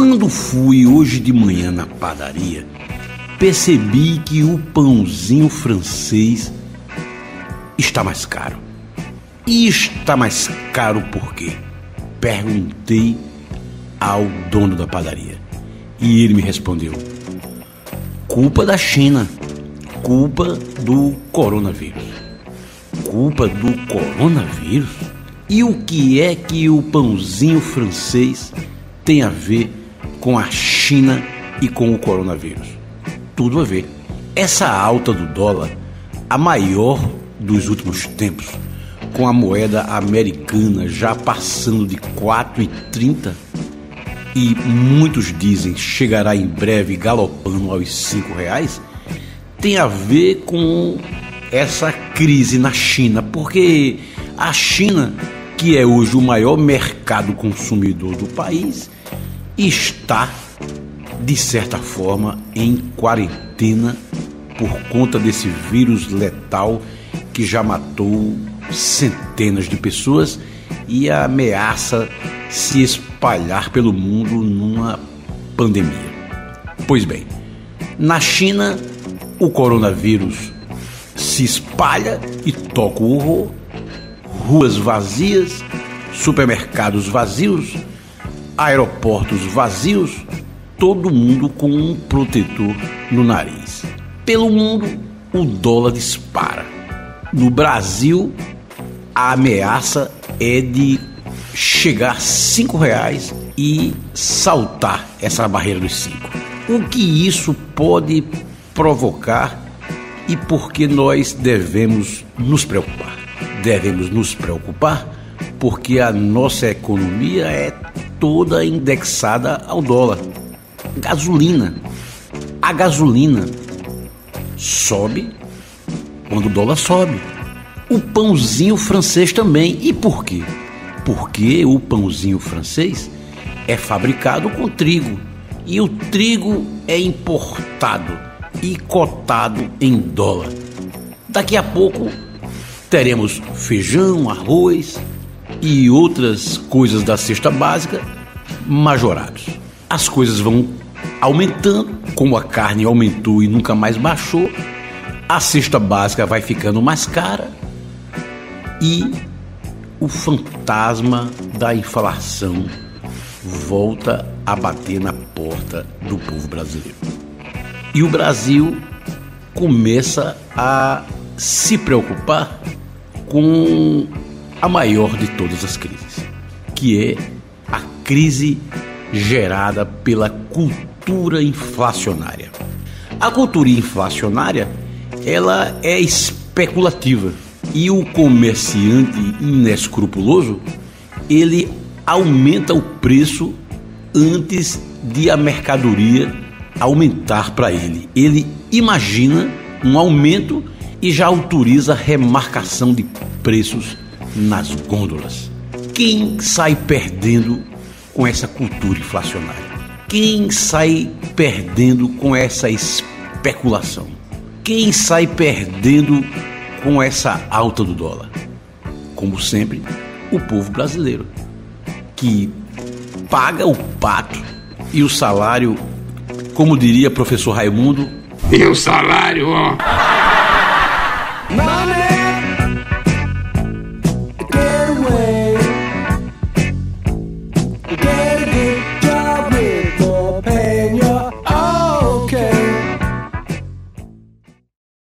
Quando fui hoje de manhã na padaria, percebi que o pãozinho francês está mais caro. E está mais caro por quê? Perguntei ao dono da padaria. E ele me respondeu: culpa da China, culpa do coronavírus. Culpa do coronavírus? E o que é que o pãozinho francês tem a ver com a China e com o coronavírus? Tudo a ver. Essa alta do dólar, a maior dos últimos tempos, com a moeda americana já passando de 4,30 e muitos dizem chegará em breve galopando aos cinco reais, tem a ver com essa crise na China, porque a China, que é hoje o maior mercado consumidor do país, está de certa forma em quarentena por conta desse vírus letal que já matou centenas de pessoas e ameaça se espalhar pelo mundo numa pandemia. Pois bem, na China, o coronavírus se espalha e toca o horror, ruas vazias, supermercados vazios, aeroportos vazios, todo mundo com um protetor no nariz. Pelo mundo, o dólar dispara. No Brasil, a ameaça é de chegar a cinco reais e saltar essa barreira dos cinco. O que isso pode provocar e por que nós devemos nos preocupar? Devemos nos preocupar porque a nossa economia é toda indexada ao dólar. Gasolina. A gasolina sobe quando o dólar sobe. O pãozinho francês também. E por quê? porque o pãozinho francês é fabricado com trigo e o trigo é importado e cotado em dólar. Daqui a pouco teremos feijão, arroz e outras coisas da cesta básica majorados. As coisas vão aumentando, como a carne aumentou e nunca mais baixou, a cesta básica vai ficando mais cara e o fantasma da inflação volta a bater na porta do povo brasileiro. E o Brasil começa a se preocupar com a maior de todas as crises, que é a crise gerada pela cultura inflacionária. A cultura inflacionária, ela é especulativa e o comerciante inescrupuloso, ele aumenta o preço antes de a mercadoria aumentar para ele. Ele imagina um aumento e já autoriza remarcação de preços nas gôndolas. Quem sai perdendo com essa cultura inflacionária? Quem sai perdendo com essa especulação? Quem sai perdendo com essa alta do dólar? Como sempre, o povo brasileiro, que paga o pato e o salário, como diria professor Raimundo, e o salário, ó.